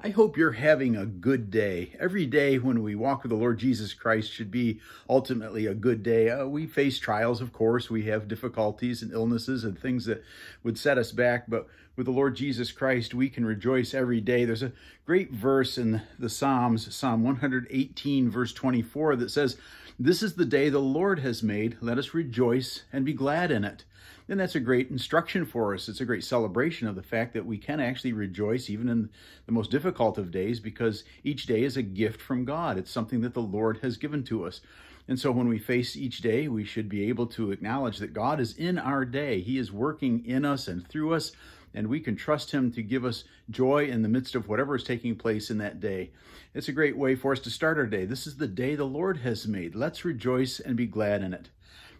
I hope you're having a good day. Every day when we walk with the Lord Jesus Christ should be ultimately a good day. Uh, we face trials, of course. We have difficulties and illnesses and things that would set us back. But with the Lord Jesus Christ, we can rejoice every day. There's a great verse in the Psalms, Psalm 118, verse 24, that says, This is the day the Lord has made. Let us rejoice and be glad in it. And that's a great instruction for us. It's a great celebration of the fact that we can actually rejoice even in the most difficult of days because each day is a gift from God. It's something that the Lord has given to us. And so when we face each day, we should be able to acknowledge that God is in our day. He is working in us and through us, and we can trust Him to give us joy in the midst of whatever is taking place in that day. It's a great way for us to start our day. This is the day the Lord has made. Let's rejoice and be glad in it.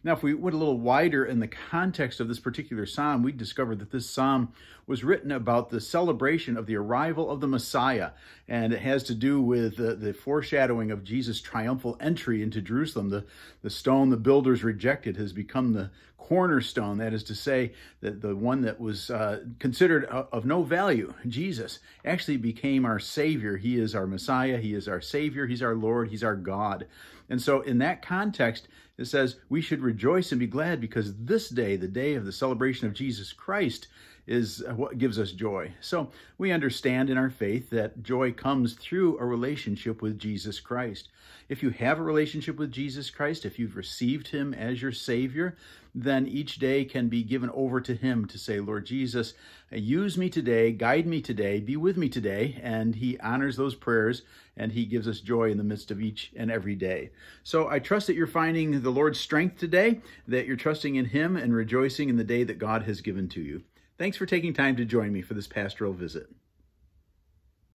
Now, if we went a little wider in the context of this particular psalm, we discovered that this psalm was written about the celebration of the arrival of the Messiah, and it has to do with the, the foreshadowing of Jesus' triumphal entry into Jerusalem. The, the stone the builders rejected has become the cornerstone, that is to say, that the one that was uh, considered of no value, Jesus, actually became our Savior. He is our Messiah, He is our Savior, He's our Lord, He's our God. And so, in that context, it says we should rejoice and be glad because this day, the day of the celebration of Jesus Christ, is what gives us joy. So we understand in our faith that joy comes through a relationship with Jesus Christ. If you have a relationship with Jesus Christ, if you've received him as your Savior, then each day can be given over to him to say, Lord Jesus, use me today, guide me today, be with me today. And he honors those prayers and he gives us joy in the midst of each and every day. So I trust that you're finding the Lord's strength today, that you're trusting in him and rejoicing in the day that God has given to you. Thanks for taking time to join me for this pastoral visit.